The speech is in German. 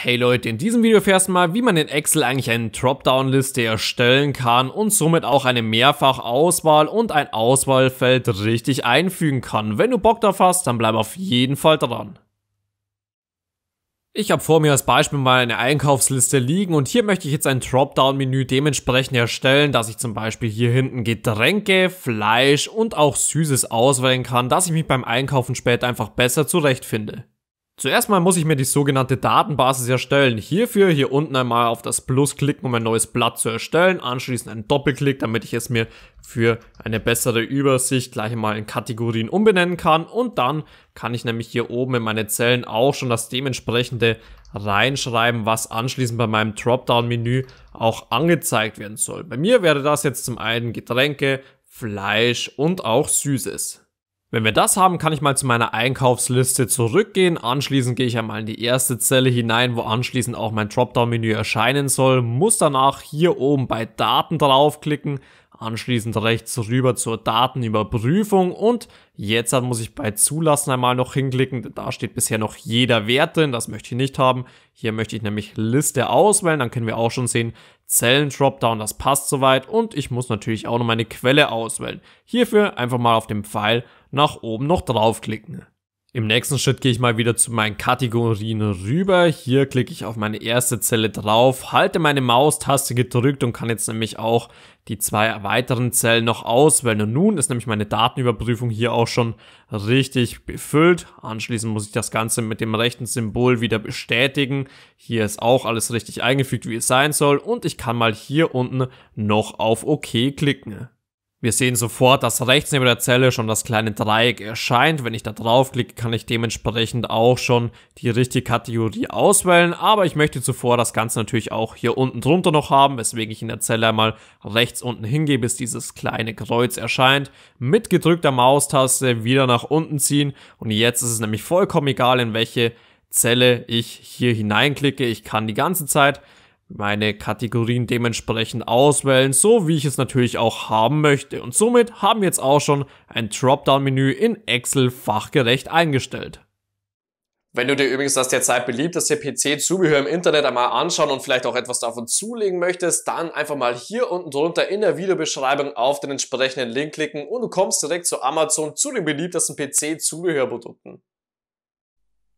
Hey Leute, in diesem Video erfährst du mal, wie man in Excel eigentlich eine Dropdown-Liste erstellen kann und somit auch eine Mehrfachauswahl und ein Auswahlfeld richtig einfügen kann. Wenn du Bock darauf hast, dann bleib auf jeden Fall dran. Ich habe vor mir als Beispiel mal eine Einkaufsliste liegen und hier möchte ich jetzt ein Dropdown-Menü dementsprechend erstellen, dass ich zum Beispiel hier hinten Getränke, Fleisch und auch Süßes auswählen kann, dass ich mich beim Einkaufen später einfach besser zurechtfinde. Zuerst mal muss ich mir die sogenannte Datenbasis erstellen. Hierfür hier unten einmal auf das Plus klicken, um ein neues Blatt zu erstellen. Anschließend einen Doppelklick, damit ich es mir für eine bessere Übersicht gleich mal in Kategorien umbenennen kann. Und dann kann ich nämlich hier oben in meine Zellen auch schon das dementsprechende reinschreiben, was anschließend bei meinem Dropdown-Menü auch angezeigt werden soll. Bei mir wäre das jetzt zum einen Getränke, Fleisch und auch Süßes. Wenn wir das haben, kann ich mal zu meiner Einkaufsliste zurückgehen. Anschließend gehe ich einmal in die erste Zelle hinein, wo anschließend auch mein Dropdown-Menü erscheinen soll. Muss danach hier oben bei Daten draufklicken. Anschließend rechts rüber zur Datenüberprüfung und jetzt muss ich bei Zulassen einmal noch hinklicken. Da steht bisher noch jeder Wert drin, das möchte ich nicht haben. Hier möchte ich nämlich Liste auswählen, dann können wir auch schon sehen, Zellen Dropdown, das passt soweit und ich muss natürlich auch noch meine Quelle auswählen. Hierfür einfach mal auf dem Pfeil nach oben noch draufklicken. Im nächsten Schritt gehe ich mal wieder zu meinen Kategorien rüber. Hier klicke ich auf meine erste Zelle drauf, halte meine Maustaste gedrückt und kann jetzt nämlich auch die zwei weiteren Zellen noch auswählen. Und nun ist nämlich meine Datenüberprüfung hier auch schon richtig befüllt. Anschließend muss ich das Ganze mit dem rechten Symbol wieder bestätigen. Hier ist auch alles richtig eingefügt, wie es sein soll. Und ich kann mal hier unten noch auf OK klicken. Wir sehen sofort, dass rechts neben der Zelle schon das kleine Dreieck erscheint. Wenn ich da draufklicke, kann ich dementsprechend auch schon die richtige Kategorie auswählen. Aber ich möchte zuvor das Ganze natürlich auch hier unten drunter noch haben, weswegen ich in der Zelle einmal rechts unten hingehe, bis dieses kleine Kreuz erscheint. Mit gedrückter Maustaste wieder nach unten ziehen. Und jetzt ist es nämlich vollkommen egal, in welche Zelle ich hier hineinklicke. Ich kann die ganze Zeit meine Kategorien dementsprechend auswählen, so wie ich es natürlich auch haben möchte. Und somit haben wir jetzt auch schon ein Dropdown-Menü in Excel fachgerecht eingestellt. Wenn du dir übrigens das derzeit beliebteste PC-Zubehör im Internet einmal anschauen und vielleicht auch etwas davon zulegen möchtest, dann einfach mal hier unten drunter in der Videobeschreibung auf den entsprechenden Link klicken und du kommst direkt zu Amazon zu den beliebtesten PC-Zubehörprodukten.